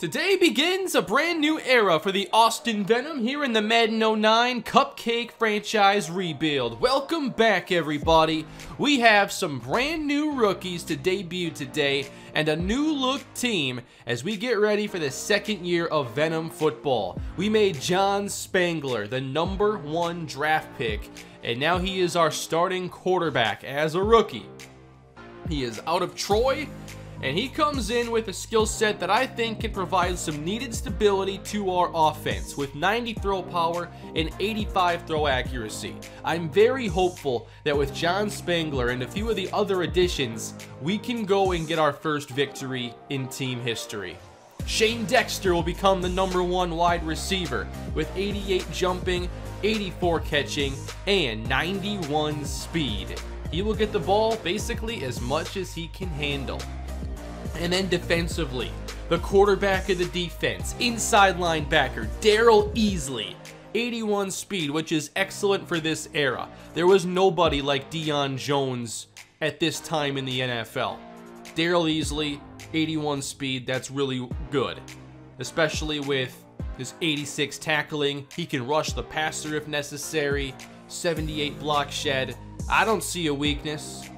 Today begins a brand new era for the Austin Venom here in the Madden 09 Cupcake franchise rebuild. Welcome back everybody. We have some brand new rookies to debut today and a new look team as we get ready for the second year of Venom football. We made John Spangler the number one draft pick and now he is our starting quarterback as a rookie. He is out of Troy and he comes in with a skill set that I think can provide some needed stability to our offense with 90 throw power and 85 throw accuracy. I'm very hopeful that with John Spangler and a few of the other additions, we can go and get our first victory in team history. Shane Dexter will become the number one wide receiver with 88 jumping, 84 catching, and 91 speed. He will get the ball basically as much as he can handle. And then defensively, the quarterback of the defense, inside linebacker, Daryl Easley. 81 speed, which is excellent for this era. There was nobody like Deion Jones at this time in the NFL. Daryl Easley, 81 speed, that's really good. Especially with his 86 tackling. He can rush the passer if necessary. 78 block shed. I don't see a weakness.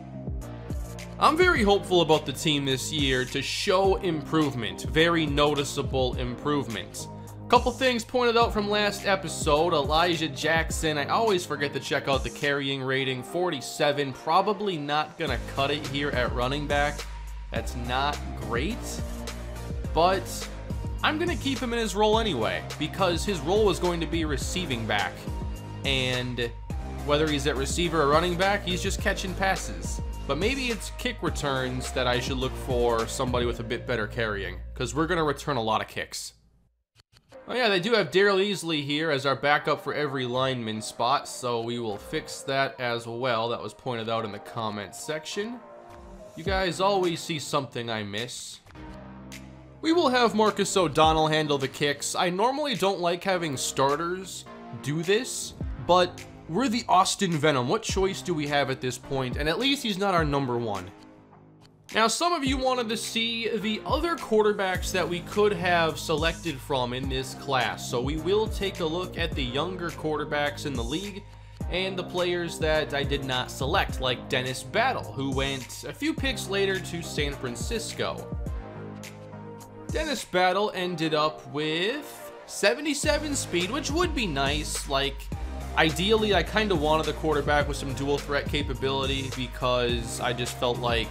I'm very hopeful about the team this year to show improvement, very noticeable improvement. Couple things pointed out from last episode, Elijah Jackson, I always forget to check out the carrying rating, 47, probably not gonna cut it here at running back. That's not great, but I'm gonna keep him in his role anyway, because his role was going to be receiving back, and whether he's at receiver or running back, he's just catching passes. But maybe it's kick returns that I should look for somebody with a bit better carrying, because we're going to return a lot of kicks. Oh yeah, they do have Daryl Easley here as our backup for every lineman spot, so we will fix that as well. That was pointed out in the comments section. You guys always see something I miss. We will have Marcus O'Donnell handle the kicks. I normally don't like having starters do this, but we're the Austin Venom. What choice do we have at this point? And at least he's not our number one. Now, some of you wanted to see the other quarterbacks that we could have selected from in this class. So we will take a look at the younger quarterbacks in the league and the players that I did not select, like Dennis Battle, who went a few picks later to San Francisco. Dennis Battle ended up with 77 speed, which would be nice. Like, Ideally, I kind of wanted the quarterback with some dual threat capability because I just felt like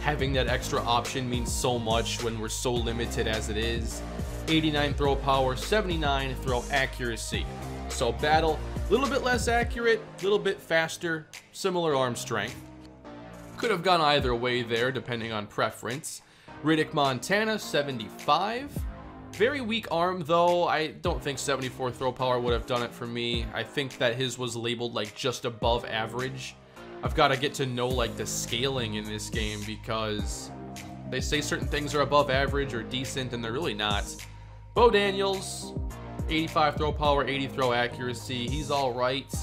having that extra option means so much when we're so limited as it is. 89 throw power, 79 throw accuracy. So battle, a little bit less accurate, a little bit faster, similar arm strength. Could have gone either way there depending on preference. Riddick Montana, 75. Very weak arm, though. I don't think 74 throw power would have done it for me. I think that his was labeled, like, just above average. I've got to get to know, like, the scaling in this game because they say certain things are above average or decent, and they're really not. Bo Daniels, 85 throw power, 80 throw accuracy. He's all right.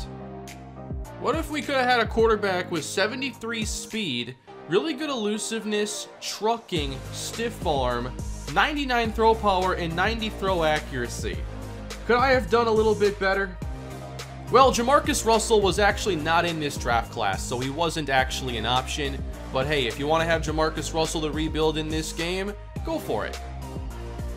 What if we could have had a quarterback with 73 speed, really good elusiveness, trucking, stiff arm, 99 throw power, and 90 throw accuracy. Could I have done a little bit better? Well, Jamarcus Russell was actually not in this draft class, so he wasn't actually an option. But hey, if you want to have Jamarcus Russell to rebuild in this game, go for it.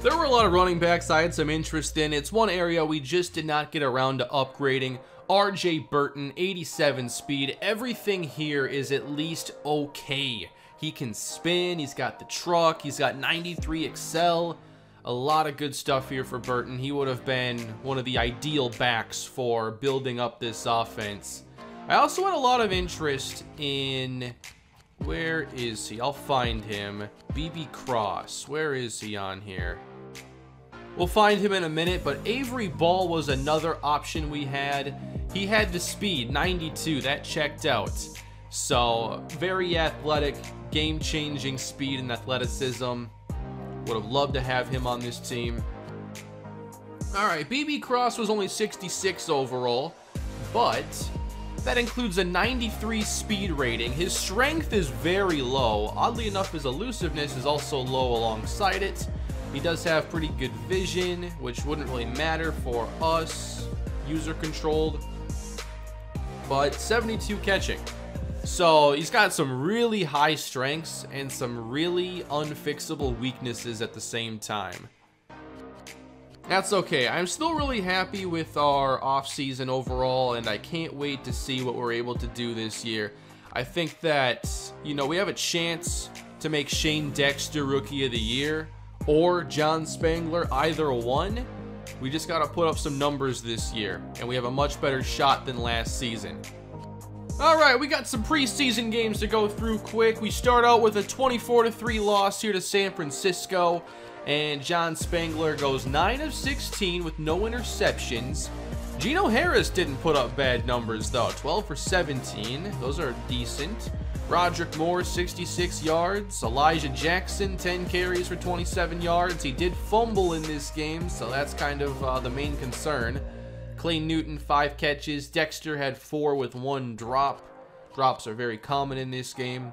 There were a lot of running backs I had some interest in. It's one area we just did not get around to upgrading. RJ Burton, 87 speed. Everything here is at least okay. He can spin, he's got the truck, he's got 93 accel. A lot of good stuff here for Burton. He would have been one of the ideal backs for building up this offense. I also had a lot of interest in... Where is he? I'll find him. BB Cross. Where is he on here? We'll find him in a minute, but Avery Ball was another option we had. He had the speed, 92. That checked out. So, very athletic, game-changing speed and athleticism. Would have loved to have him on this team. Alright, BB Cross was only 66 overall, but that includes a 93 speed rating. His strength is very low. Oddly enough, his elusiveness is also low alongside it. He does have pretty good vision, which wouldn't really matter for us, user controlled. But 72 catching. So he's got some really high strengths and some really unfixable weaknesses at the same time. That's okay. I'm still really happy with our offseason overall, and I can't wait to see what we're able to do this year. I think that, you know, we have a chance to make Shane Dexter Rookie of the Year or John Spangler, either one. We just got to put up some numbers this year, and we have a much better shot than last season. All right, we got some preseason games to go through quick. We start out with a 24-3 loss here to San Francisco, and John Spangler goes 9 of 16 with no interceptions. Geno Harris didn't put up bad numbers, though. 12 for 17. Those are decent. Roderick Moore, 66 yards. Elijah Jackson, 10 carries for 27 yards. He did fumble in this game, so that's kind of uh, the main concern. Clay Newton, five catches. Dexter had four with one drop. Drops are very common in this game.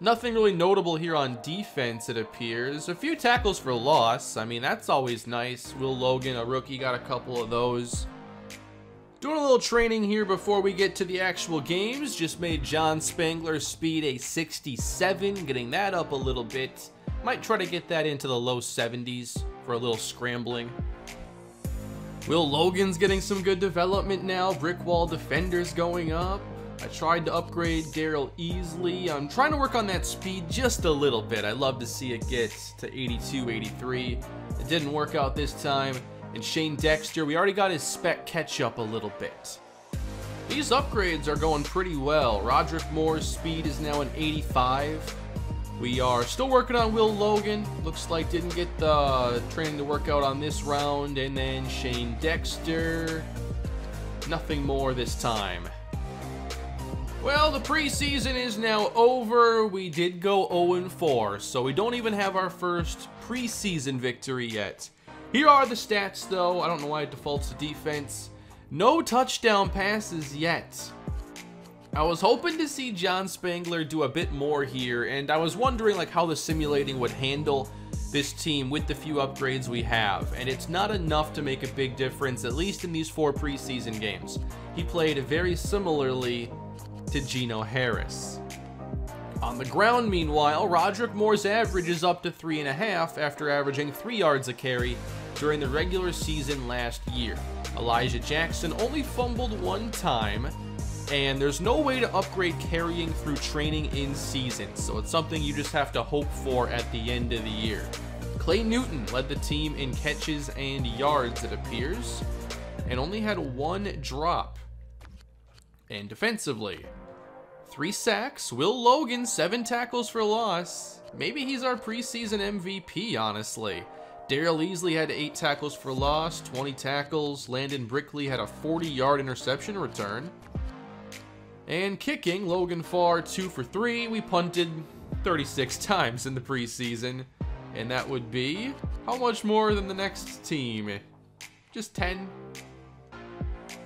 Nothing really notable here on defense, it appears. A few tackles for loss. I mean, that's always nice. Will Logan, a rookie, got a couple of those. Doing a little training here before we get to the actual games. Just made John Spangler's speed a 67, getting that up a little bit. Might try to get that into the low 70s for a little scrambling. Will Logan's getting some good development now. Brick wall defenders going up. I tried to upgrade Daryl Easley. I'm trying to work on that speed just a little bit. I'd love to see it get to 82, 83. It didn't work out this time. And Shane Dexter, we already got his spec catch up a little bit. These upgrades are going pretty well. Roderick Moore's speed is now an 85. We are still working on Will Logan. Looks like didn't get the training to work out on this round. And then Shane Dexter. Nothing more this time. Well, the preseason is now over. We did go 0-4, so we don't even have our first preseason victory yet. Here are the stats, though. I don't know why it defaults to defense. No touchdown passes yet. I was hoping to see John Spangler do a bit more here, and I was wondering like how the simulating would handle this team with the few upgrades we have, and it's not enough to make a big difference, at least in these four preseason games. He played very similarly to Geno Harris. On the ground, meanwhile, Roderick Moore's average is up to three and a half after averaging three yards a carry during the regular season last year. Elijah Jackson only fumbled one time, and there's no way to upgrade carrying through training in season, so it's something you just have to hope for at the end of the year. Clay Newton led the team in catches and yards, it appears, and only had one drop. And defensively, three sacks, Will Logan, seven tackles for loss. Maybe he's our preseason MVP, honestly. Daryl Easley had eight tackles for loss, 20 tackles. Landon Brickley had a 40-yard interception return. And kicking, Logan Farr, two for three. We punted 36 times in the preseason. And that would be, how much more than the next team? Just 10?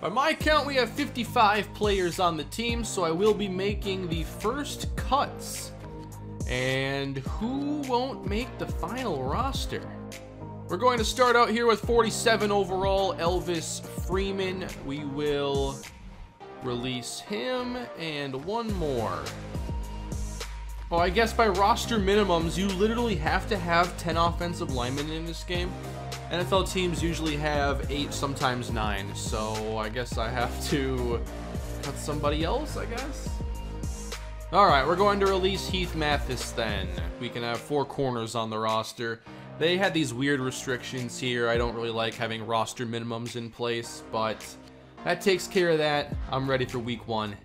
By my count, we have 55 players on the team, so I will be making the first cuts. And who won't make the final roster? We're going to start out here with 47 overall, Elvis Freeman. We will Release him, and one more. Oh, I guess by roster minimums, you literally have to have 10 offensive linemen in this game. NFL teams usually have 8, sometimes 9, so I guess I have to cut somebody else, I guess? Alright, we're going to release Heath Mathis then. We can have four corners on the roster. They had these weird restrictions here. I don't really like having roster minimums in place, but that takes care of that. I'm ready for week one.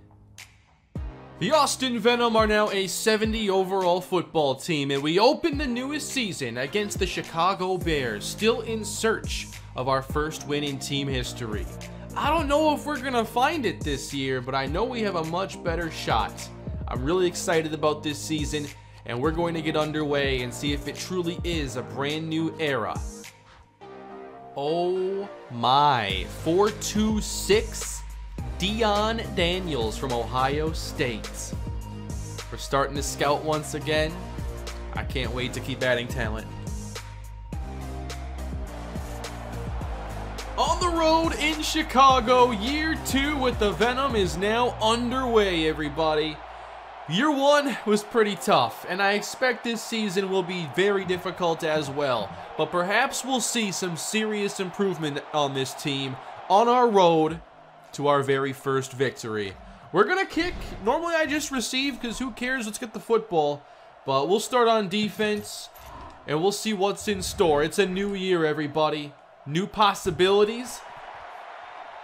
The Austin Venom are now a 70 overall football team, and we open the newest season against the Chicago Bears, still in search of our first win in team history. I don't know if we're going to find it this year, but I know we have a much better shot. I'm really excited about this season, and we're going to get underway and see if it truly is a brand new era Oh my. 426 Dion Daniels from Ohio State. We're starting to scout once again. I can't wait to keep adding talent. On the road in Chicago, year two with the Venom is now underway, everybody. Year one was pretty tough, and I expect this season will be very difficult as well. But perhaps we'll see some serious improvement on this team on our road to our very first victory. We're going to kick. Normally I just receive because who cares? Let's get the football. But we'll start on defense, and we'll see what's in store. It's a new year, everybody. New possibilities,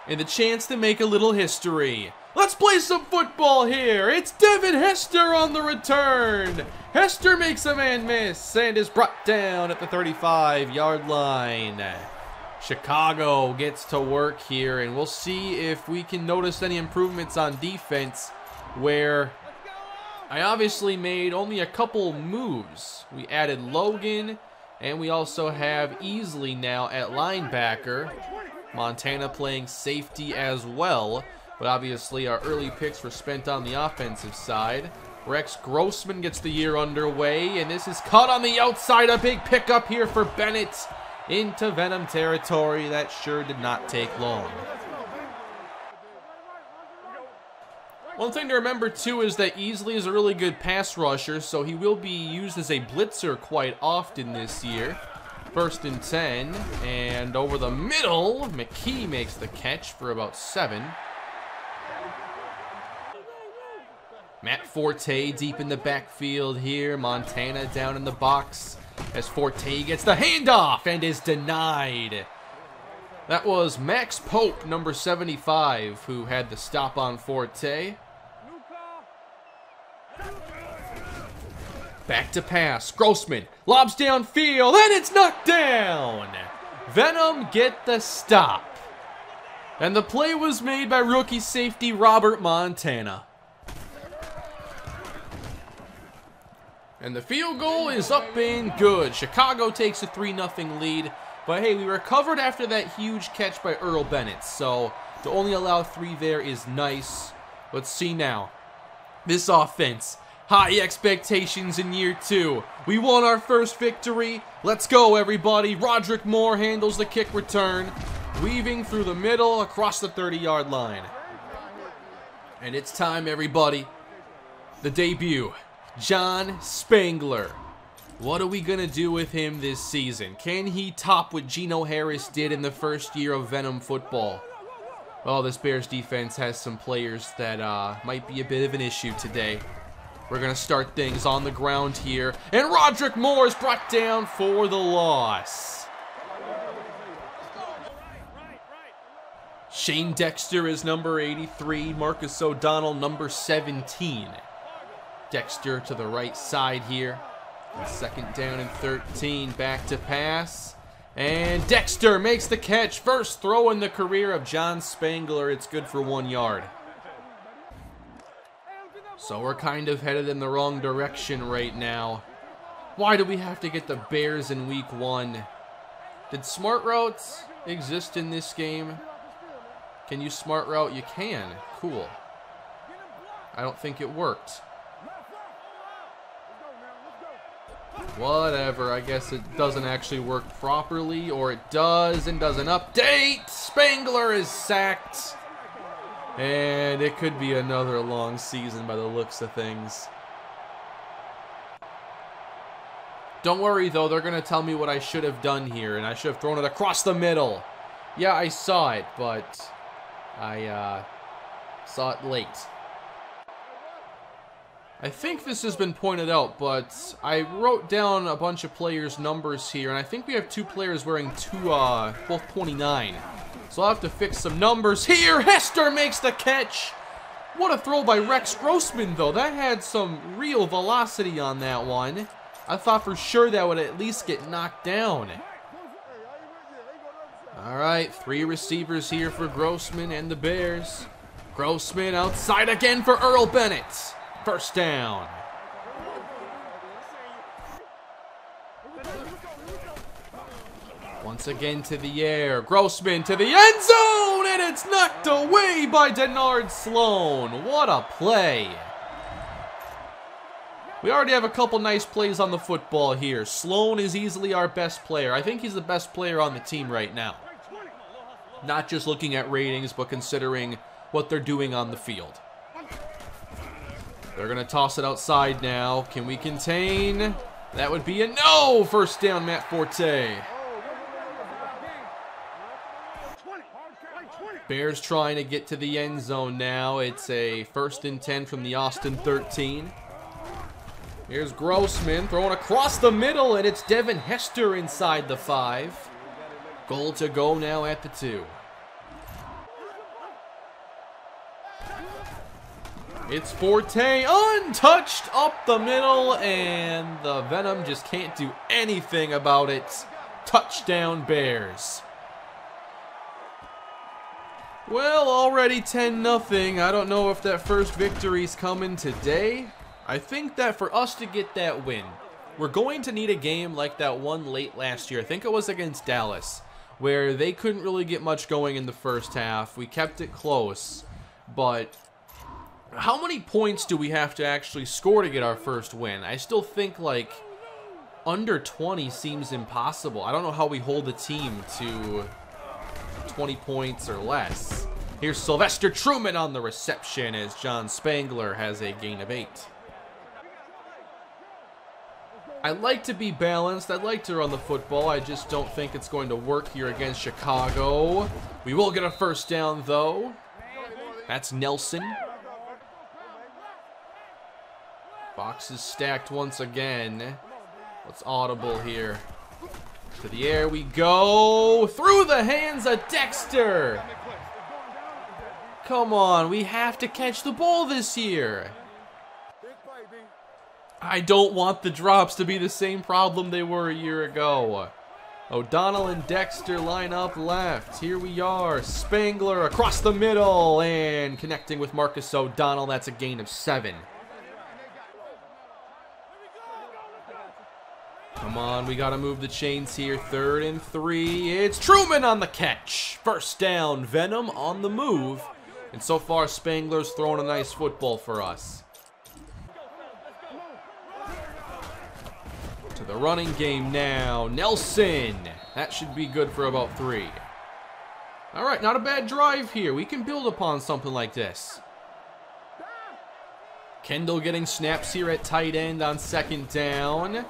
and the chance to make a little history. Let's play some football here. It's Devin Hester on the return. Hester makes a man miss and is brought down at the 35-yard line. Chicago gets to work here, and we'll see if we can notice any improvements on defense where I obviously made only a couple moves. We added Logan, and we also have Easley now at linebacker. Montana playing safety as well. But obviously our early picks were spent on the offensive side. Rex Grossman gets the year underway, and this is cut on the outside. A big pickup here for Bennett into Venom territory. That sure did not take long. One thing to remember too is that Easley is a really good pass rusher, so he will be used as a blitzer quite often this year. First and 10, and over the middle, McKee makes the catch for about seven. Matt Forte deep in the backfield here. Montana down in the box as Forte gets the handoff and is denied. That was Max Pope, number 75, who had the stop on Forte. Back to pass. Grossman lobs downfield, and it's knocked down. Venom get the stop. And the play was made by rookie safety Robert Montana. And the field goal is up and good. Chicago takes a 3-0 lead. But hey, we recovered after that huge catch by Earl Bennett. So to only allow three there is nice. Let's see now. This offense. High expectations in year two. We won our first victory. Let's go, everybody. Roderick Moore handles the kick return. Weaving through the middle across the 30-yard line. And it's time, everybody. The debut. John Spangler. What are we going to do with him this season? Can he top what Geno Harris did in the first year of Venom football? Well, this Bears defense has some players that uh, might be a bit of an issue today. We're going to start things on the ground here. And Roderick Moore is brought down for the loss. Shane Dexter is number 83. Marcus O'Donnell, number 17. Dexter to the right side here. second down and 13. Back to pass. And Dexter makes the catch. First throw in the career of John Spangler. It's good for one yard. So we're kind of headed in the wrong direction right now. Why do we have to get the Bears in week one? Did smart routes exist in this game? Can you smart route? You can. Cool. I don't think it worked. Whatever, I guess it doesn't actually work properly, or it does and doesn't update. Spangler is sacked. And it could be another long season by the looks of things. Don't worry, though. They're going to tell me what I should have done here, and I should have thrown it across the middle. Yeah, I saw it, but I uh, saw it late. I think this has been pointed out, but I wrote down a bunch of players' numbers here, and I think we have two players wearing two, uh, both 29. So I'll have to fix some numbers here. Hester makes the catch. What a throw by Rex Grossman, though. That had some real velocity on that one. I thought for sure that would at least get knocked down. All right, three receivers here for Grossman and the Bears. Grossman outside again for Earl Bennett. First down. Once again to the air. Grossman to the end zone, and it's knocked away by Denard Sloan. What a play. We already have a couple nice plays on the football here. Sloan is easily our best player. I think he's the best player on the team right now. Not just looking at ratings, but considering what they're doing on the field. They're going to toss it outside now. Can we contain? That would be a no! First down, Matt Forte. Bears trying to get to the end zone now. It's a first and 10 from the Austin 13. Here's Grossman throwing across the middle, and it's Devin Hester inside the five. Goal to go now at the two. It's Forte untouched up the middle, and the Venom just can't do anything about it. Touchdown Bears. Well, already 10 nothing. I don't know if that first victory's coming today. I think that for us to get that win, we're going to need a game like that one late last year. I think it was against Dallas, where they couldn't really get much going in the first half. We kept it close, but how many points do we have to actually score to get our first win? I still think like under 20 seems impossible. I don't know how we hold the team to 20 points or less. Here's Sylvester Truman on the reception as John Spangler has a gain of 8. I like to be balanced. I'd like to run the football. I just don't think it's going to work here against Chicago. We will get a first down, though. That's Nelson. Box is stacked once again. What's audible here? To the air we go. Through the hands of Dexter. Come on, we have to catch the ball this year. I don't want the drops to be the same problem they were a year ago. O'Donnell and Dexter line up left. Here we are. Spangler across the middle and connecting with Marcus O'Donnell. That's a gain of seven. Come on, we got to move the chains here. Third and three. It's Truman on the catch. First down, Venom on the move. And so far, Spangler's throwing a nice football for us. To the running game now. Nelson. That should be good for about three. All right, not a bad drive here. We can build upon something like this. Kendall getting snaps here at tight end on second down.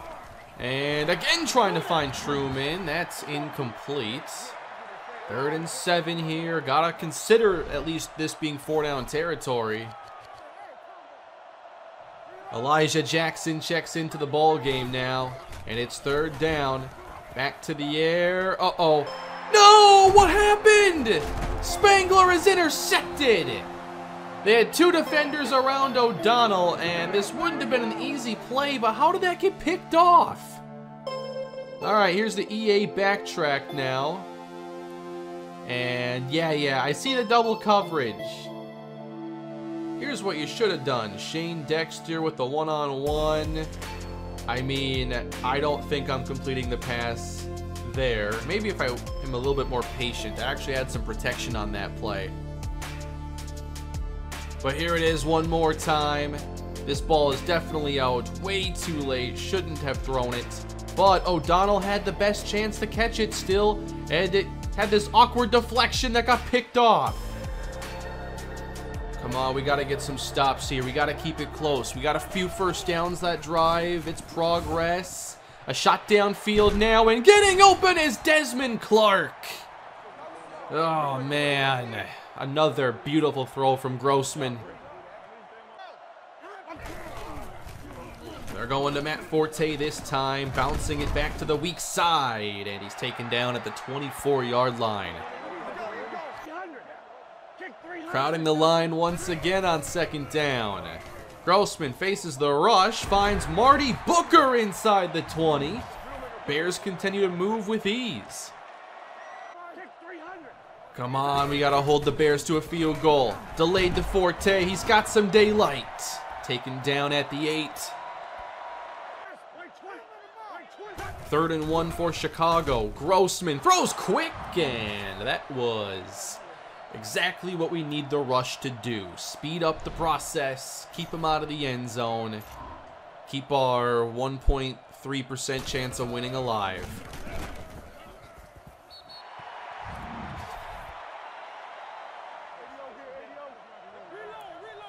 And again trying to find Truman. That's incomplete. Third and seven here. Gotta consider at least this being four down territory. Elijah Jackson checks into the ball game now. And it's third down. Back to the air. Uh-oh. No! What happened? Spangler is intercepted. They had two defenders around O'Donnell, and this wouldn't have been an easy play, but how did that get picked off? All right, here's the EA backtrack now. And yeah, yeah, I see the double coverage. Here's what you should have done. Shane Dexter with the one-on-one. -on -one. I mean, I don't think I'm completing the pass there. Maybe if I am a little bit more patient. I actually had some protection on that play. But here it is one more time. This ball is definitely out way too late. Shouldn't have thrown it. But O'Donnell had the best chance to catch it still. And it had this awkward deflection that got picked off. Come on, we got to get some stops here. We got to keep it close. We got a few first downs that drive. It's progress. A shot downfield now, and getting open is Desmond Clark. Oh, man. Another beautiful throw from Grossman. They're going to Matt Forte this time, bouncing it back to the weak side, and he's taken down at the 24-yard line. Crowding the line once again on second down. Grossman faces the rush, finds Marty Booker inside the 20. Bears continue to move with ease. Come on, we gotta hold the Bears to a field goal. Delayed to Forte, he's got some daylight. Taken down at the eight. Third and one for Chicago. Grossman throws quick, and that was exactly what we need the rush to do. Speed up the process, keep him out of the end zone. Keep our 1.3% chance of winning alive.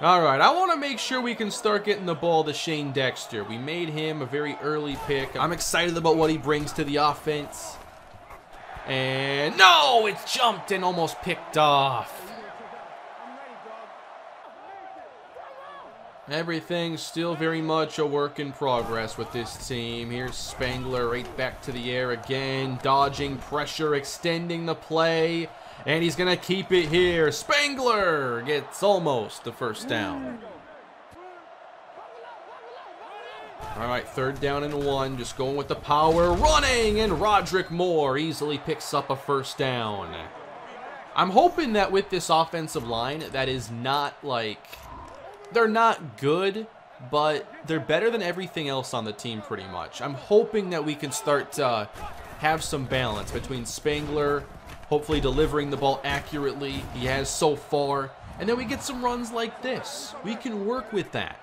Alright, I want to make sure we can start getting the ball to Shane Dexter. We made him a very early pick. I'm excited about what he brings to the offense. And no, it's jumped and almost picked off. Everything's still very much a work in progress with this team. Here's Spangler right back to the air again, dodging pressure, extending the play. And he's going to keep it here. Spangler gets almost the first down. All right, third down and one. Just going with the power. Running, and Roderick Moore easily picks up a first down. I'm hoping that with this offensive line, that is not like... They're not good, but they're better than everything else on the team pretty much. I'm hoping that we can start to have some balance between Spangler, hopefully delivering the ball accurately. He has so far. And then we get some runs like this. We can work with that.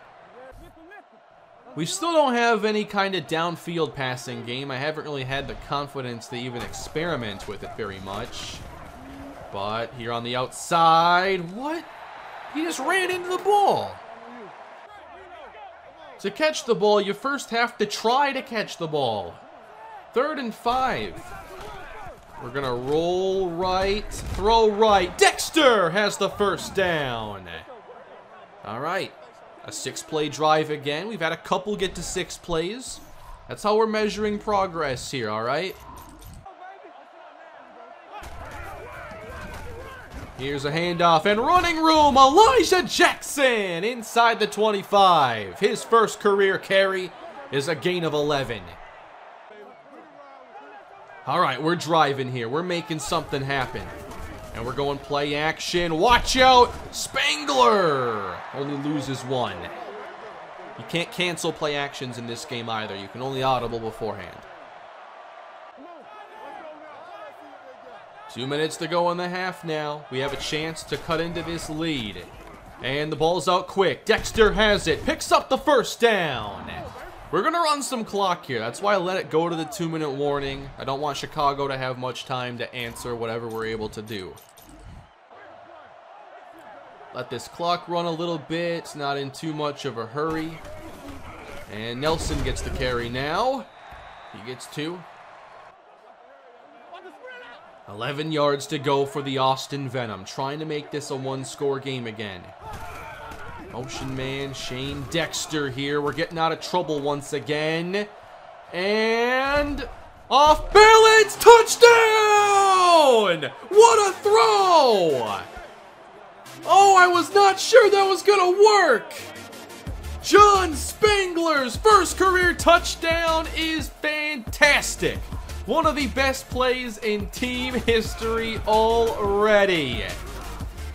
We still don't have any kind of downfield passing game. I haven't really had the confidence to even experiment with it very much. But here on the outside, what? He just ran into the ball. To catch the ball, you first have to try to catch the ball. Third and five. We're to roll right, throw right. Dexter has the first down. All right. A six-play drive again. We've had a couple get to six plays. That's how we're measuring progress here, all right? Here's a handoff and running room. Elijah Jackson inside the 25. His first career carry is a gain of 11. All right, we're driving here. We're making something happen. And we're going play action. Watch out! Spangler! Only loses one. You can't cancel play actions in this game either. You can only audible beforehand. Two minutes to go in the half now. We have a chance to cut into this lead. And the ball's out quick. Dexter has it. Picks up the first down. We're going to run some clock here. That's why I let it go to the two-minute warning. I don't want Chicago to have much time to answer whatever we're able to do. Let this clock run a little bit. It's not in too much of a hurry. And Nelson gets the carry now. He gets two. 11 yards to go for the Austin Venom. Trying to make this a one-score game again. Motion man, Shane Dexter here. We're getting out of trouble once again. And off balance, touchdown! What a throw! Oh, I was not sure that was gonna work. John Spangler's first career touchdown is fantastic. One of the best plays in team history already.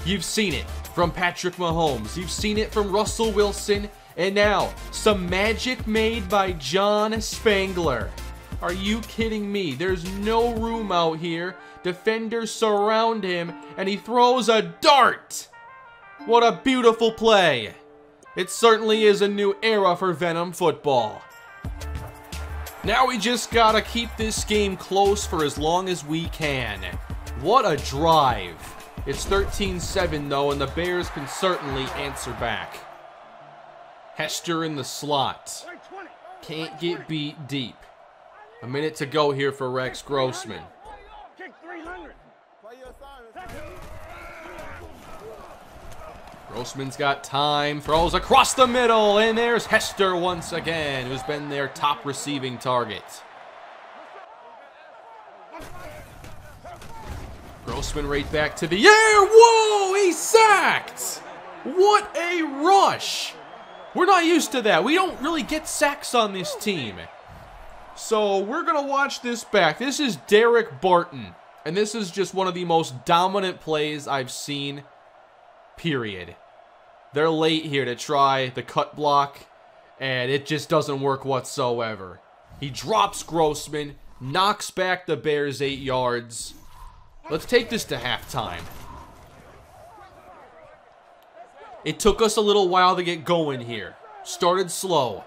You've seen it from Patrick Mahomes. You've seen it from Russell Wilson. And now, some magic made by John Spangler. Are you kidding me? There's no room out here. Defenders surround him, and he throws a dart. What a beautiful play. It certainly is a new era for Venom football. Now we just gotta keep this game close for as long as we can. What a drive. It's 13-7 though, and the Bears can certainly answer back. Hester in the slot. Can't get beat deep. A minute to go here for Rex Grossman. Grossman's got time, throws across the middle, and there's Hester once again, who's been their top receiving target. Grossman right back to the air. Whoa, he sacked. What a rush. We're not used to that. We don't really get sacks on this team. So we're going to watch this back. This is Derek Barton. And this is just one of the most dominant plays I've seen, period. They're late here to try the cut block, and it just doesn't work whatsoever. He drops Grossman, knocks back the Bears eight yards, Let's take this to halftime. It took us a little while to get going here. Started slow.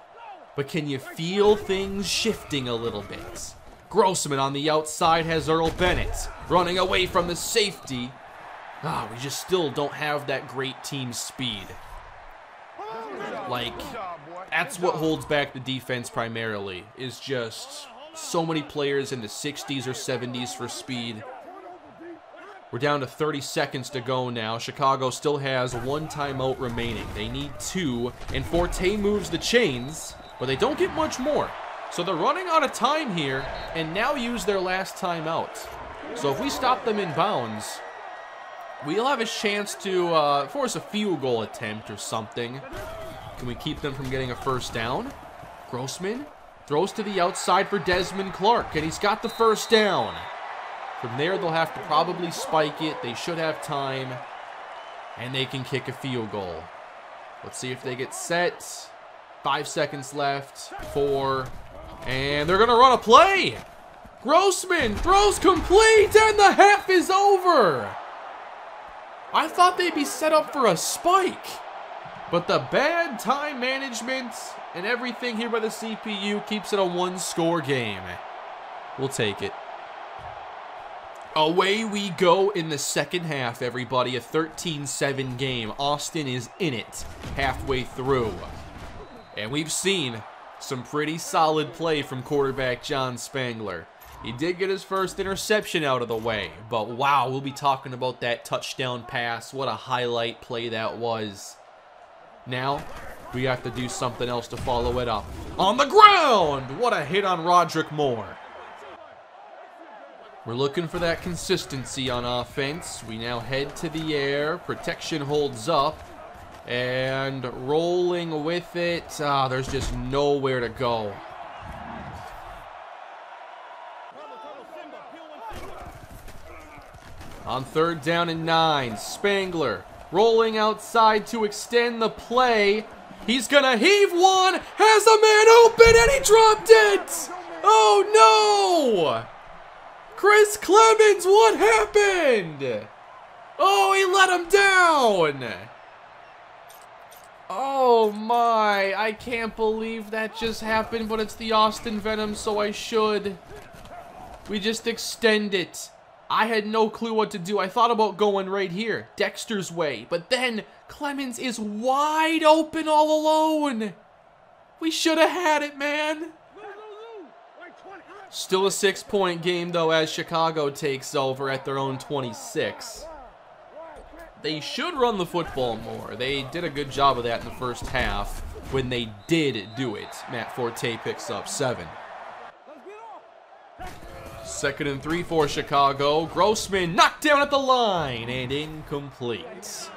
but can you feel things shifting a little bit? Grossman on the outside has Earl Bennett running away from the safety. Ah, we just still don't have that great team speed. Like, that's what holds back the defense primarily, is just so many players in the 60s or 70s for speed. We're down to 30 seconds to go now. Chicago still has one timeout remaining. They need two, and Forte moves the chains, but they don't get much more. So they're running out of time here, and now use their last timeout. So if we stop them in bounds, we'll have a chance to uh, force a field goal attempt or something. Can we keep them from getting a first down? Grossman throws to the outside for Desmond Clark, and he's got the first down. From there, they'll have to probably spike it. They should have time, and they can kick a field goal. Let's see if they get set. Five seconds left. Four. And they're going to run a play. Grossman throws complete, and the half is over. I thought they'd be set up for a spike. But the bad time management and everything here by the CPU keeps it a one-score game. We'll take it. Away we go in the second half, everybody. A 13-7 game. Austin is in it halfway through. And we've seen some pretty solid play from quarterback John Spangler. He did get his first interception out of the way, but wow, we'll be talking about that touchdown pass. What a highlight play that was. Now, we have to do something else to follow it up. On the ground! What a hit on Roderick Moore. We're looking for that consistency on offense. We now head to the air. Protection holds up. And rolling with it. Ah, there's just nowhere to go. On third down and nine, Spangler rolling outside to extend the play. He's gonna heave one, has a man open, and he dropped it! Oh no! Chris Clemens, what happened? Oh, he let him down! Oh my, I can't believe that just happened, but it's the Austin Venom, so I should. We just extend it. I had no clue what to do. I thought about going right here, Dexter's way, but then Clemens is wide open all alone. We should have had it, man. Still a six-point game, though, as Chicago takes over at their own 26. They should run the football more. They did a good job of that in the first half. When they did do it, Matt Forte picks up seven. Second and three for Chicago. Grossman knocked down at the line and incomplete.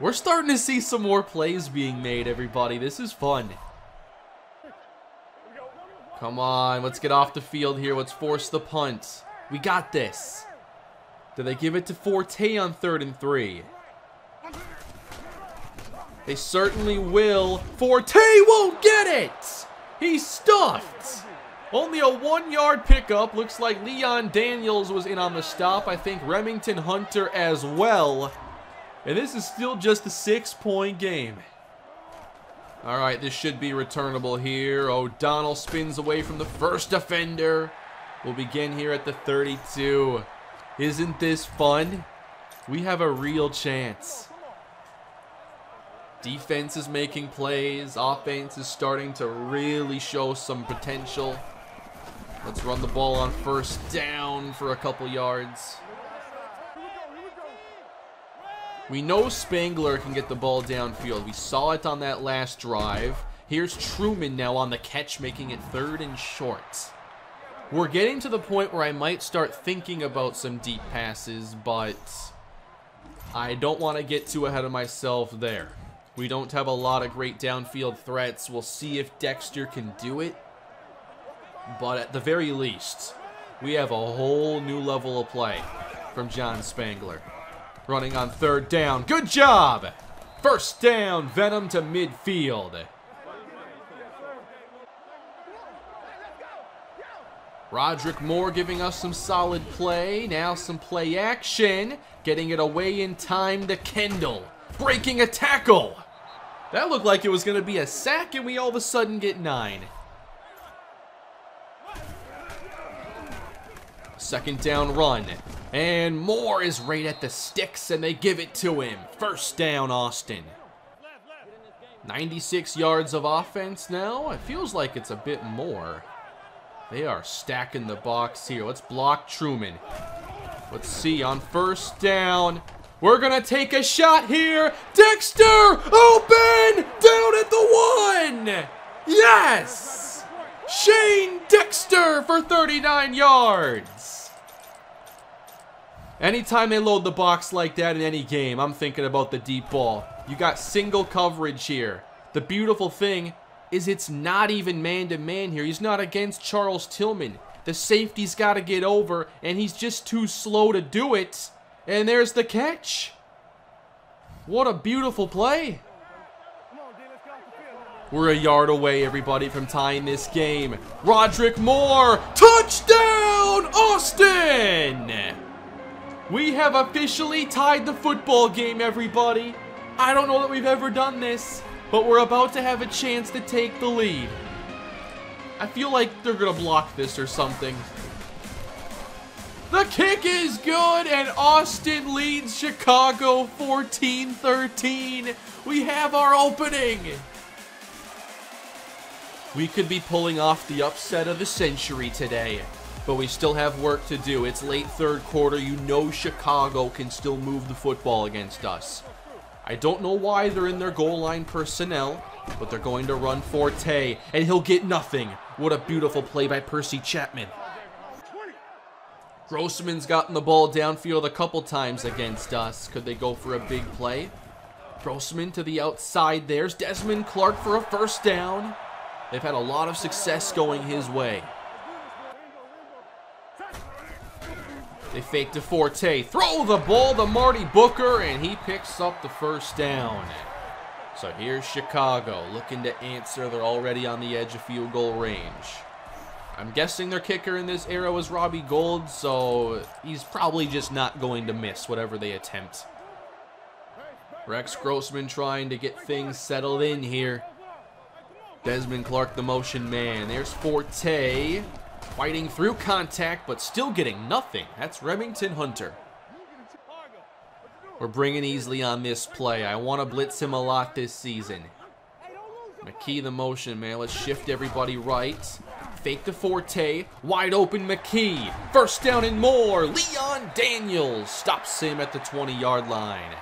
We're starting to see some more plays being made, everybody. This is fun. Come on, let's get off the field here. Let's force the punt. We got this. Do they give it to Forte on third and three? They certainly will. Forte won't get it! He's stuffed! Only a one-yard pickup. Looks like Leon Daniels was in on the stop. I think Remington Hunter as well. And this is still just a six-point game. All right, this should be returnable here. O'Donnell spins away from the first defender. We'll begin here at the 32. Isn't this fun? We have a real chance. Defense is making plays. Offense is starting to really show some potential. Let's run the ball on first down for a couple yards. We know Spangler can get the ball downfield. We saw it on that last drive. Here's Truman now on the catch, making it third and short. We're getting to the point where I might start thinking about some deep passes, but I don't want to get too ahead of myself there. We don't have a lot of great downfield threats. We'll see if Dexter can do it. But at the very least, we have a whole new level of play from John Spangler. Running on third down. Good job! First down, Venom to midfield. Roderick Moore giving us some solid play. Now some play action. Getting it away in time to Kendall. Breaking a tackle. That looked like it was going to be a sack, and we all of a sudden get nine. Second down run. And Moore is right at the sticks, and they give it to him. First down, Austin. 96 yards of offense now. It feels like it's a bit more. They are stacking the box here. Let's block Truman. Let's see on first down. We're going to take a shot here. Dexter open down at the one. Yes. Shane Dexter for 39 yards. Anytime they load the box like that in any game, I'm thinking about the deep ball. You got single coverage here. The beautiful thing is it's not even man-to-man -man here. He's not against Charles Tillman. The safety's got to get over, and he's just too slow to do it. And there's the catch. What a beautiful play. We're a yard away, everybody, from tying this game. Roderick Moore, touchdown, Austin! We have officially tied the football game, everybody. I don't know that we've ever done this, but we're about to have a chance to take the lead. I feel like they're going to block this or something. The kick is good, and Austin leads Chicago 14-13. We have our opening. We could be pulling off the upset of the century today but we still have work to do. It's late third quarter. You know Chicago can still move the football against us. I don't know why they're in their goal line personnel, but they're going to run Forte, and he'll get nothing. What a beautiful play by Percy Chapman. Grossman's gotten the ball downfield a couple times against us. Could they go for a big play? Grossman to the outside. There's Desmond Clark for a first down. They've had a lot of success going his way. They fake to Forte. Throw the ball to Marty Booker, and he picks up the first down. So here's Chicago looking to answer. They're already on the edge of field goal range. I'm guessing their kicker in this era was Robbie Gould, so he's probably just not going to miss whatever they attempt. Rex Grossman trying to get things settled in here. Desmond Clark, the motion man. There's Forte. Fighting through contact, but still getting nothing. That's Remington Hunter. We're bringing Easley on this play. I want to blitz him a lot this season. McKie the motion, man. Let's shift everybody right. Fake to Forte. Wide open McKie. First down and more. Leon Daniels stops him at the 20-yard line.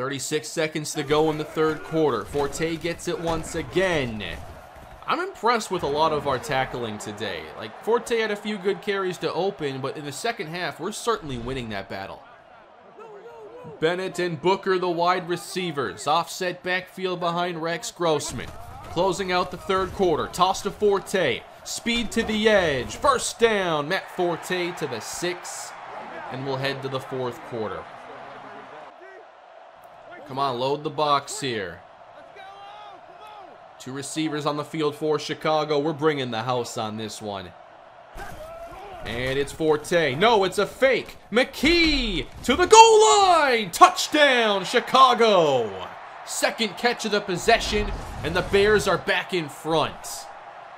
36 seconds to go in the third quarter. Forte gets it once again. I'm impressed with a lot of our tackling today. Like, Forte had a few good carries to open, but in the second half, we're certainly winning that battle. Bennett and Booker, the wide receivers. Offset backfield behind Rex Grossman. Closing out the third quarter. Toss to Forte. Speed to the edge. First down. Matt Forte to the six. And we'll head to the fourth quarter. Come on, load the box here. Two receivers on the field for Chicago. We're bringing the house on this one. And it's Forte. No, it's a fake. McKie to the goal line. Touchdown, Chicago. Second catch of the possession, and the Bears are back in front.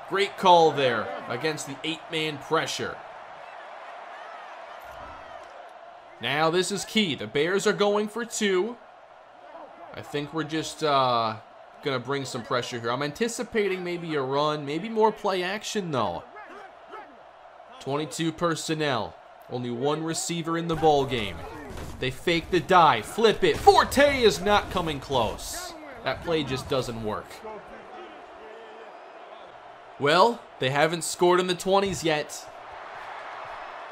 Great call there against the eight-man pressure. Now this is key. The Bears are going for two. I think we're just uh, going to bring some pressure here. I'm anticipating maybe a run, maybe more play action, though. 22 personnel. Only one receiver in the ball game. They fake the dive, flip it. Forte is not coming close. That play just doesn't work. Well, they haven't scored in the 20s yet.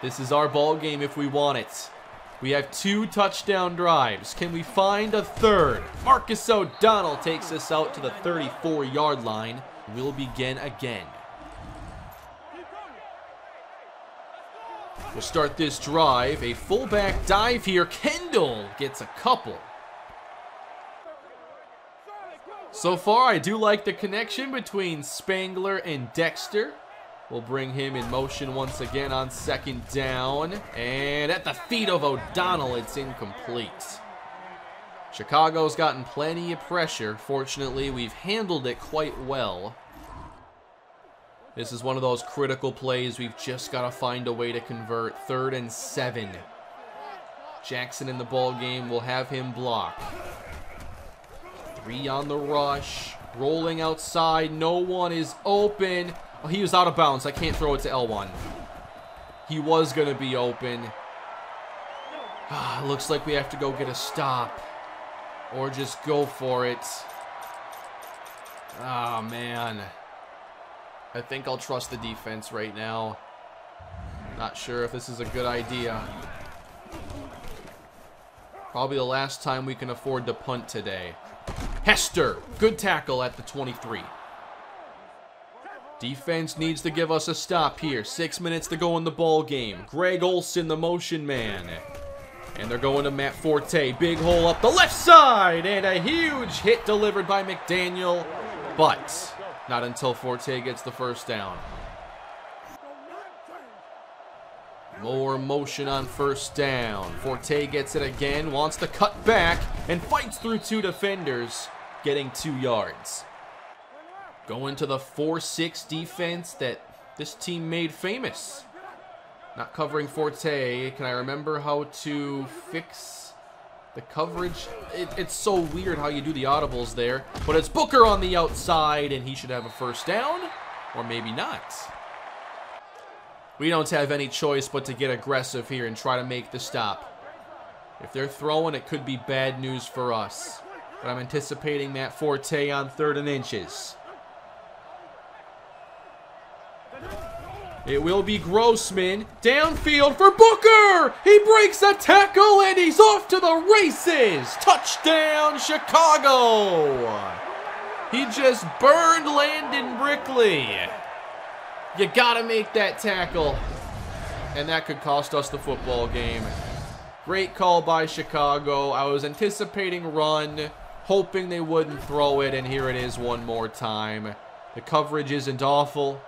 This is our ball game if we want it. We have two touchdown drives. Can we find a third? Marcus O'Donnell takes us out to the 34-yard line. We'll begin again. We'll start this drive. A fullback dive here. Kendall gets a couple. So far, I do like the connection between Spangler and Dexter. We'll bring him in motion once again on second down. And at the feet of O'Donnell, it's incomplete. Chicago's gotten plenty of pressure. Fortunately, we've handled it quite well. This is one of those critical plays we've just got to find a way to convert. Third and seven. Jackson in the ball game will have him block. Three on the rush. Rolling outside. No one is open. Oh, he was out of bounds. I can't throw it to L1. He was going to be open. Ah, looks like we have to go get a stop. Or just go for it. Oh, man. I think I'll trust the defense right now. Not sure if this is a good idea. Probably the last time we can afford to punt today. Hester, good tackle at the 23. Defense needs to give us a stop here. Six minutes to go in the ball game. Greg Olsen, the motion man. And they're going to Matt Forte. Big hole up the left side. And a huge hit delivered by McDaniel. But not until Forte gets the first down. More motion on first down. Forte gets it again, wants to cut back, and fights through two defenders, getting two yards. Going to the 4-6 defense that this team made famous. Not covering Forte. Can I remember how to fix the coverage? It, it's so weird how you do the audibles there. But it's Booker on the outside, and he should have a first down. Or maybe not. We don't have any choice but to get aggressive here and try to make the stop. If they're throwing, it could be bad news for us. But I'm anticipating Matt Forte on third and inches. It will be Grossman. Downfield for Booker! He breaks a tackle and he's off to the races! Touchdown, Chicago! He just burned Landon Brickley. You gotta make that tackle. And that could cost us the football game. Great call by Chicago. I was anticipating run, hoping they wouldn't throw it, and here it is one more time. The coverage isn't awful,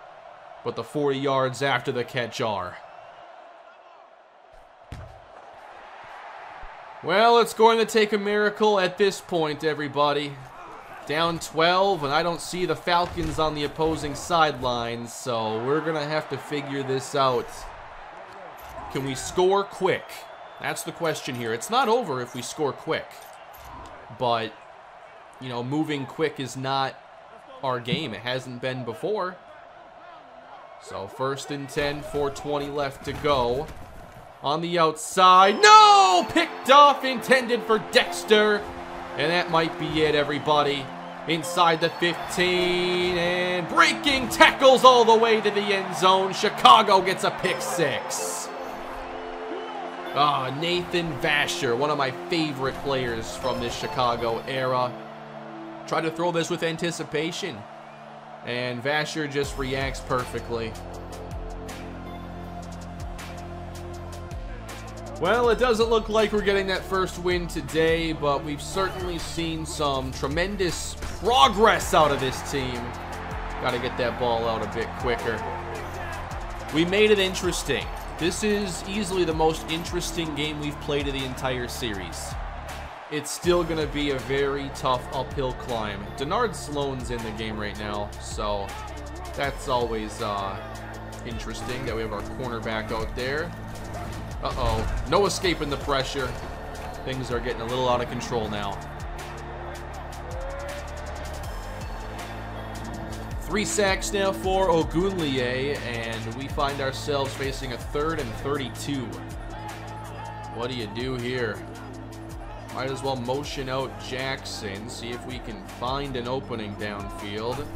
but the 40 yards after the catch are. Well, it's going to take a miracle at this point, everybody. Down 12, and I don't see the Falcons on the opposing sidelines, so we're going to have to figure this out. Can we score quick? That's the question here. It's not over if we score quick. But, you know, moving quick is not our game. It hasn't been before. So first and 10, 420 left to go. On the outside. No! Picked off, intended for Dexter. And that might be it, everybody. Inside the 15 and breaking tackles all the way to the end zone. Chicago gets a pick six. Ah, oh, Nathan Vasher, one of my favorite players from this Chicago era. Try to throw this with anticipation. And Vasher just reacts perfectly. Well, it doesn't look like we're getting that first win today, but we've certainly seen some tremendous progress out of this team. Got to get that ball out a bit quicker. We made it interesting. This is easily the most interesting game we've played of the entire series. It's still going to be a very tough uphill climb. Denard Sloan's in the game right now, so that's always uh, interesting that we have our cornerback out there. Uh-oh. No escaping the pressure. Things are getting a little out of control now. Three sacks now for Ogunleye, and we find ourselves facing a third and 32. What do you do here? Might as well motion out Jackson, see if we can find an opening downfield.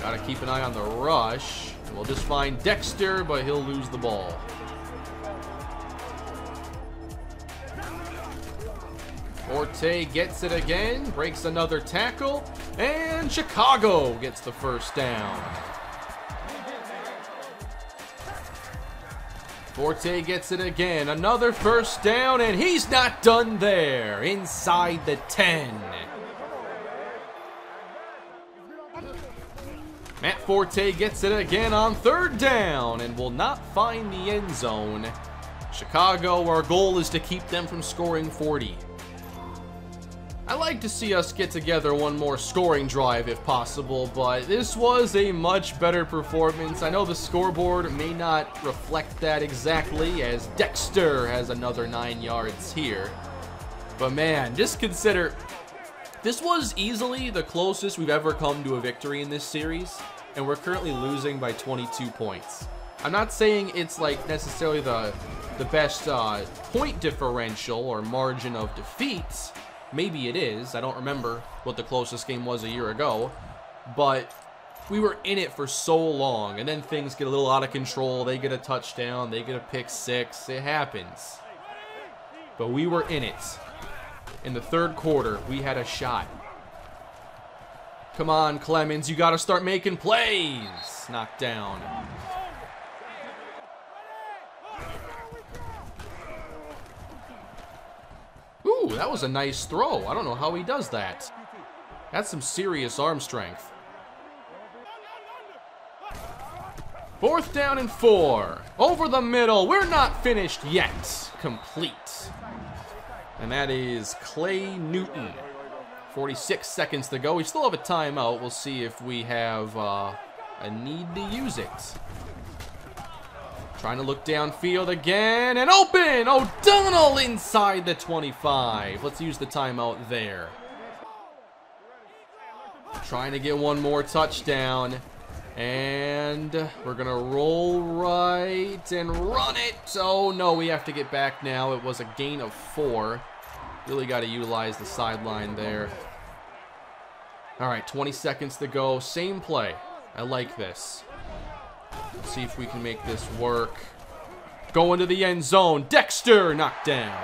Gotta keep an eye on the rush. We'll just find Dexter, but he'll lose the ball. Forte gets it again, breaks another tackle, and Chicago gets the first down. Forte gets it again, another first down, and he's not done there. Inside the 10. Matt Forte gets it again on third down and will not find the end zone. Chicago, our goal is to keep them from scoring 40. Like to see us get together one more scoring drive if possible, but this was a much better performance. I know the scoreboard may not reflect that exactly, as Dexter has another nine yards here. But man, just consider, this was easily the closest we've ever come to a victory in this series, and we're currently losing by 22 points. I'm not saying it's like necessarily the the best uh, point differential or margin of defeats. Maybe it is. I don't remember what the closest game was a year ago. But we were in it for so long, and then things get a little out of control. They get a touchdown. They get a pick six. It happens. But we were in it. In the third quarter, we had a shot. Come on, Clemens. You got to start making plays. Knocked down. Ooh, that was a nice throw. I don't know how he does that. That's some serious arm strength. Fourth down and four. Over the middle. We're not finished yet. Complete. And that is Clay Newton. 46 seconds to go. We still have a timeout. We'll see if we have uh, a need to use it. Trying to look downfield again and open! O'Donnell inside the 25. Let's use the timeout there. Trying to get one more touchdown. And we're going to roll right and run it. Oh, no, we have to get back now. It was a gain of four. Really got to utilize the sideline there. All right, 20 seconds to go. Same play. I like this. Let's see if we can make this work. Go into the end zone. Dexter knocked down.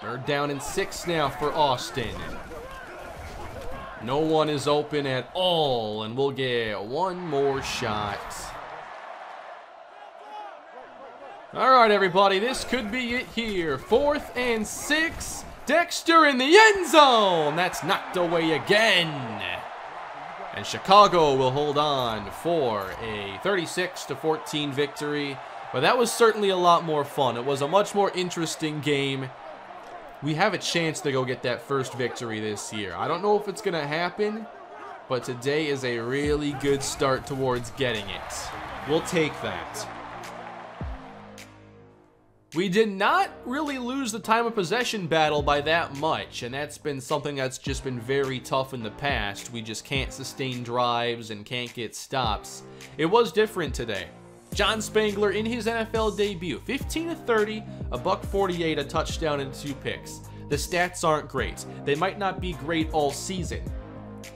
Third down and six now for Austin. No one is open at all, and we'll get one more shot. All right, everybody, this could be it here. Fourth and six. Dexter in the end zone. That's knocked away again. And Chicago will hold on for a 36 to 14 victory. But that was certainly a lot more fun. It was a much more interesting game. We have a chance to go get that first victory this year. I don't know if it's going to happen, but today is a really good start towards getting it. We'll take that. We did not really lose the time of possession battle by that much, and that's been something that's just been very tough in the past. We just can't sustain drives and can't get stops. It was different today. John Spangler in his NFL debut, 15 to 30, a buck 48, a touchdown and two picks. The stats aren't great. They might not be great all season,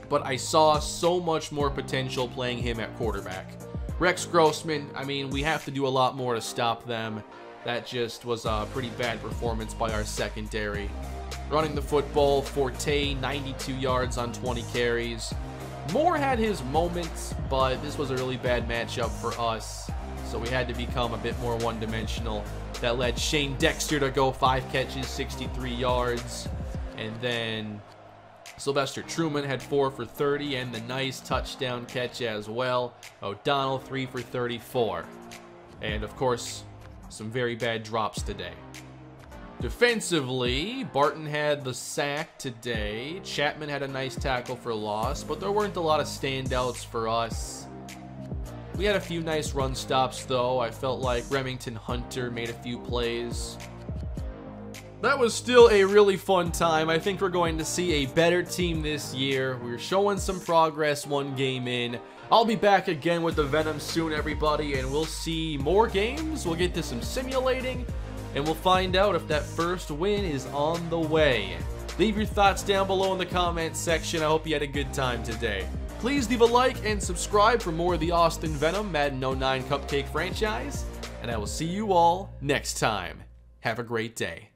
but I saw so much more potential playing him at quarterback. Rex Grossman, I mean, we have to do a lot more to stop them. That just was a pretty bad performance by our secondary. Running the football, Forte, 92 yards on 20 carries. Moore had his moments, but this was a really bad matchup for us. So we had to become a bit more one-dimensional. That led Shane Dexter to go five catches, 63 yards. And then Sylvester Truman had four for 30 and the nice touchdown catch as well. O'Donnell, three for 34. And of course, some very bad drops today. Defensively, Barton had the sack today. Chapman had a nice tackle for loss, but there weren't a lot of standouts for us. We had a few nice run stops, though. I felt like Remington Hunter made a few plays. That was still a really fun time. I think we're going to see a better team this year. We're showing some progress one game in. I'll be back again with the Venom soon, everybody, and we'll see more games. We'll get to some simulating, and we'll find out if that first win is on the way. Leave your thoughts down below in the comments section. I hope you had a good time today. Please leave a like and subscribe for more of the Austin Venom Madden 09 Cupcake franchise, and I will see you all next time. Have a great day.